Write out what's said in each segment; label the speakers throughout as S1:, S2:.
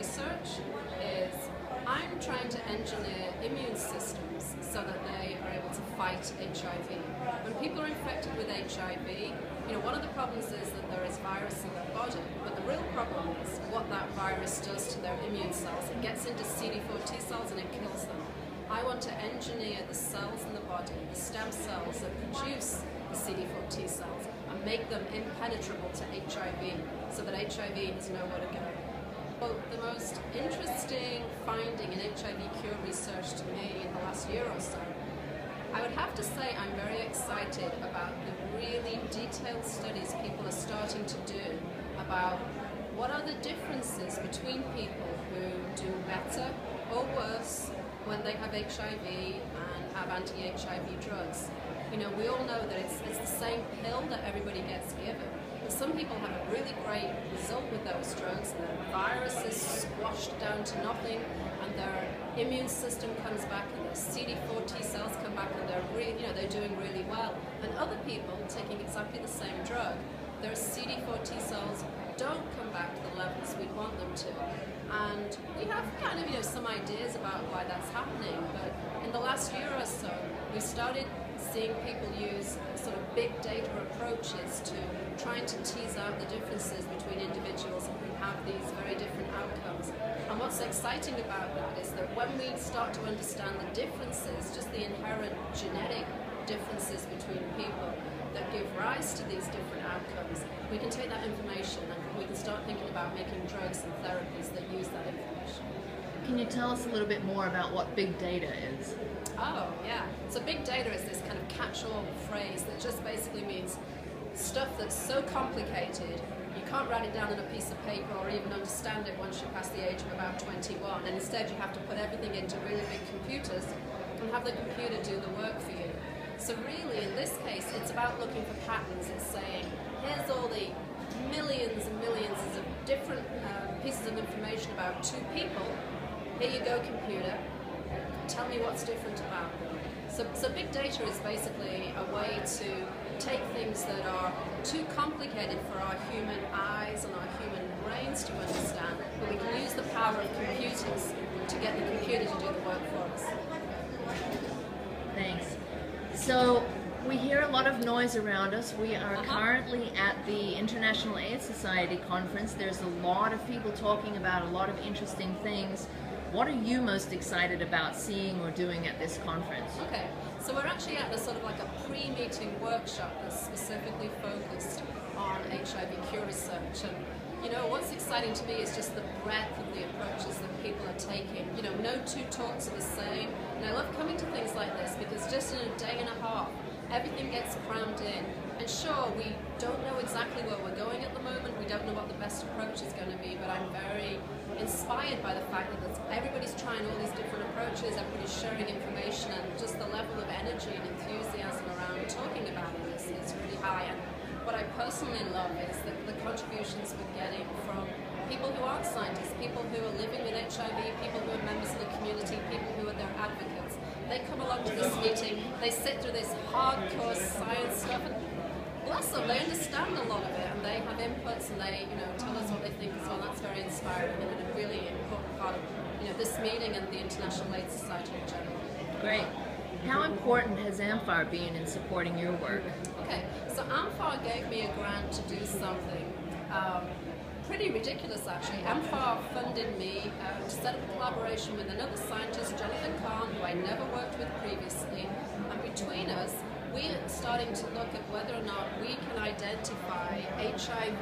S1: research is I'm trying to engineer immune systems so that they are able to fight HIV. When people are infected with HIV, you know, one of the problems is that there is virus in their body, but the real problem is what that virus does to their immune cells. It gets into CD4 T cells and it kills them. I want to engineer the cells in the body, the stem cells that produce the CD4 T cells, and make them impenetrable to HIV so that HIV has nowhere to go. Well, the most interesting finding in HIV cure research to me in the last year or so, I would have to say I'm very excited about the really detailed studies people are starting to do about what are the differences between people who do better or worse when they have HIV and have anti-HIV drugs. You know, we all know that it's, it's the same pill that everybody gets given. Some people have a really great result with those drugs. And their virus is squashed down to nothing and their immune system comes back and their CD4 T cells come back and they're really, you know, they're doing really well. And other people taking exactly the same drug, their CD4 T cells don't come back to the levels we'd want them to. And we have kind of, you know, some ideas about why that's happening, but in the last year or so, we started seeing people use sort of big data approaches to trying to tease out the differences between individuals who have these very different outcomes. And what's exciting about that is that when we start to understand the differences, just the inherent genetic differences between people that give rise to these different outcomes, we can take that information and we can start thinking about making drugs and therapies that use that information.
S2: Can you tell us a little bit more about what big data is?
S1: Oh, yeah. So big data is this catch-all phrase that just basically means stuff that's so complicated you can't write it down on a piece of paper or even understand it once you pass the age of about 21 and instead you have to put everything into really big computers and have the computer do the work for you. So really in this case it's about looking for patterns. It's saying here's all the millions and millions of different uh, pieces of information about two people. Here you go computer, tell me what's different about them. So, so big data is basically a way to take things that are too complicated for our human eyes and our human brains to understand, but we can use the power of computers to get the computer to do the work for us.
S2: Thanks. So we hear a lot of noise around us. We are uh -huh. currently at the International AIDS Society conference. There's a lot of people talking about a lot of interesting things. What are you most excited about seeing or doing at this conference?
S1: Okay, so we're actually at a sort of like a pre-meeting workshop that's specifically focused on HIV cure research. And you know, what's exciting to me is just the breadth of the approaches that people are taking. You know, no two talks are the same. And I love coming to things like this because just in a day and a half, everything gets crammed in. And sure, we don't know exactly where we're going at the moment. We don't know what the best approach going to be, but I'm very inspired by the fact that everybody's trying all these different approaches, everybody's sharing information, and just the level of energy and enthusiasm around talking about it is, is really high. And what I personally love is that the contributions we're getting from people who aren't scientists, people who are living with HIV, people who are members of the community, people who are their advocates. They come along to this meeting, they sit through this hardcore science stuff, and them, they understand a lot of it, and they have inputs, and they, you know, tell us what they think as well. That's very inspiring and a really important part of, you know, this meeting and the International AIDS Society in general.
S2: Great. How important has AMFAR been in supporting your work?
S1: Okay, so AMFAR gave me a grant to do something um, pretty ridiculous actually. AMFAR funded me uh, to set up a collaboration with another scientist, Jonathan Karn, who I never worked with previously, and between us, we're starting to look at whether or not we can identify HIV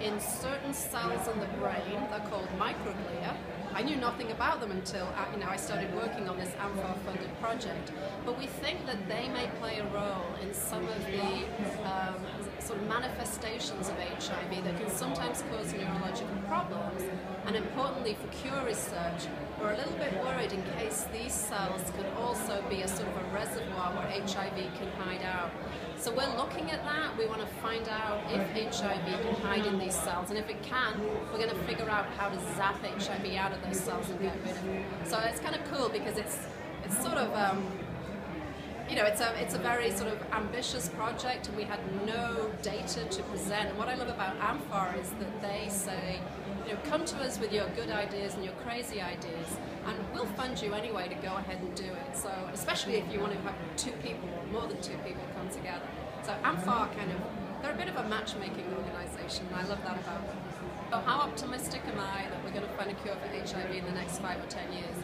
S1: in certain cells in the brain, they're called microglia. I knew nothing about them until uh, you know, I started working on this AMFAR-funded project. But we think that they may play a role in some of the um, sort of manifestations of HIV that can sometimes cause neurological problems. And importantly for cure research, we're a little bit worried in case these cells could also be a sort of a reservoir where HIV can hide out. So we're looking at that. We want to find out if HIV can hide in these cells. And if it can, we're going to figure out how to zap HIV out of those cells and get rid of it. So it's kind of cool because it's, it's sort of um, you know, it's a it's a very sort of ambitious project, and we had no data to present. And what I love about AMFAR is that they say, you know, come to us with your good ideas and your crazy ideas, and we'll fund you anyway to go ahead and do it. So, especially if you want to have two people or more than two people come together. So, AMFAR kind of they're a bit of a matchmaking organisation, and I love that about them. So, how optimistic am I that we're going to find a cure for HIV in the next five or ten years?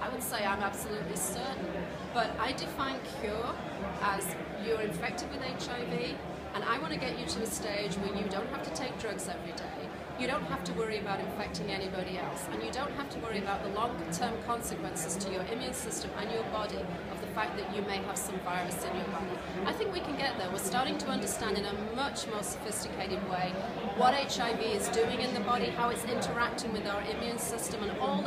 S1: I would say I'm absolutely certain. But I define cure as you're infected with HIV, and I want to get you to a stage where you don't have to take drugs every day. You don't have to worry about infecting anybody else, and you don't have to worry about the long-term consequences to your immune system and your body of the fact that you may have some virus in your body. I think we can get there. We're starting to understand in a much more sophisticated way what HIV is doing in the body, how it's interacting with our immune system, and all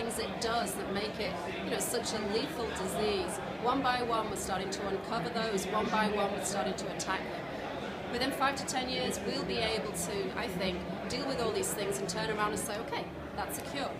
S1: things it does that make it, you know, such a lethal disease. One by one, we're starting to uncover those. One by one, we're starting to attack them within five to ten years, we'll be able to, I think, deal with all these things and turn around and say, okay, that's a cure.